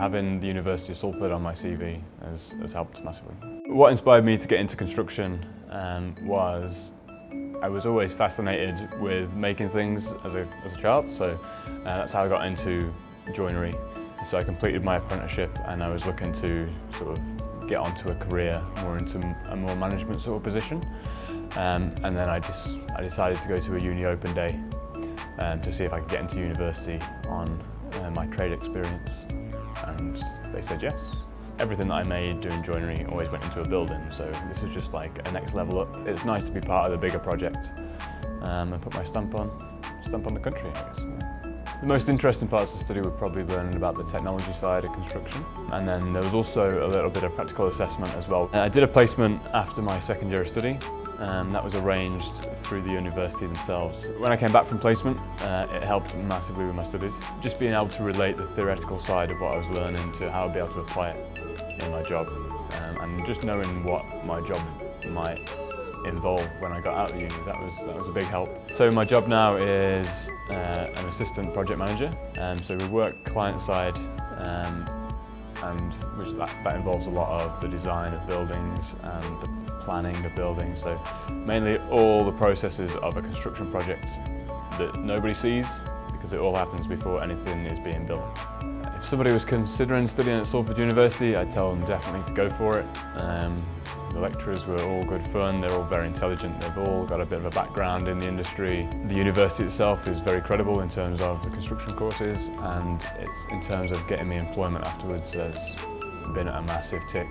Having the University of Salford on my CV has, has helped massively. What inspired me to get into construction um, was I was always fascinated with making things as a, as a child, so uh, that's how I got into joinery. So I completed my apprenticeship and I was looking to sort of get onto a career more into a more management sort of position. Um, and then I just I decided to go to a uni open day um, to see if I could get into university on uh, my trade experience and they said yes. Everything that I made doing joinery always went into a building so this was just like a next level up. It's nice to be part of the bigger project um, and put my stamp on, stamp on the country I guess. The most interesting parts of the study were probably learning about the technology side of construction and then there was also a little bit of practical assessment as well. I did a placement after my second year of study and that was arranged through the university themselves. When I came back from placement, uh, it helped massively with my studies. Just being able to relate the theoretical side of what I was learning to how I'd be able to apply it in my job. Um, and just knowing what my job might involve when I got out of uni, that was, that was a big help. So my job now is uh, an assistant project manager. Um, so we work client side um, and which that, that involves a lot of the design of buildings and the planning of buildings. So mainly all the processes of a construction project that nobody sees because it all happens before anything is being built. If somebody was considering studying at Salford University, I'd tell them definitely to go for it. Um, the lecturers were all good fun, they're all very intelligent, they've all got a bit of a background in the industry. The university itself is very credible in terms of the construction courses and in terms of getting me employment afterwards has been a massive tick.